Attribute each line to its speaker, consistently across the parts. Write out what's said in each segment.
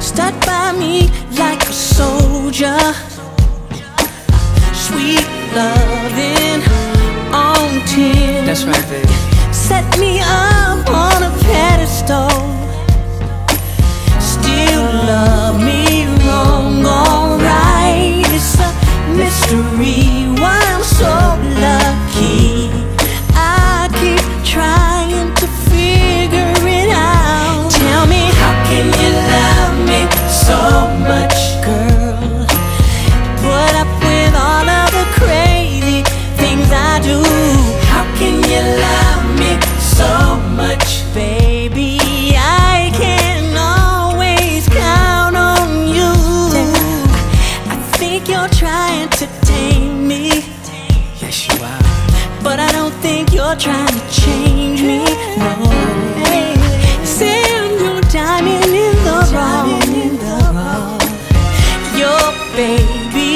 Speaker 1: Stuck by me like a soldier. Sweet loving on ten. That's right, baby. Set me up on a pedestal. trying to tame me. Yes, you
Speaker 2: are.
Speaker 1: But I don't think you're trying to change me. No. Saying you're diamond in the wrong Your baby.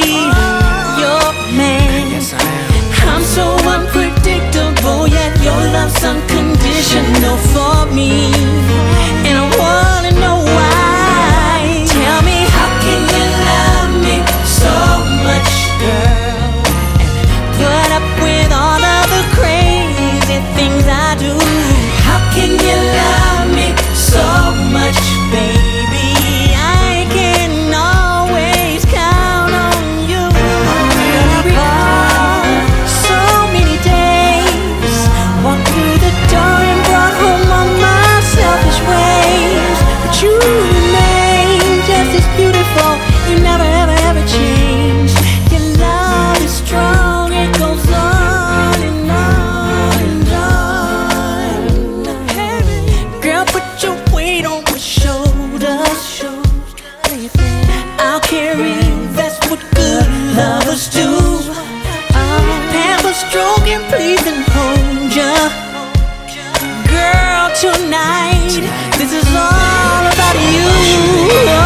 Speaker 1: Your man. Yes, I am. I'm so unpredictable Yet your love's unconditional for me. squeeze and hold ya Girl, tonight, this is all about you.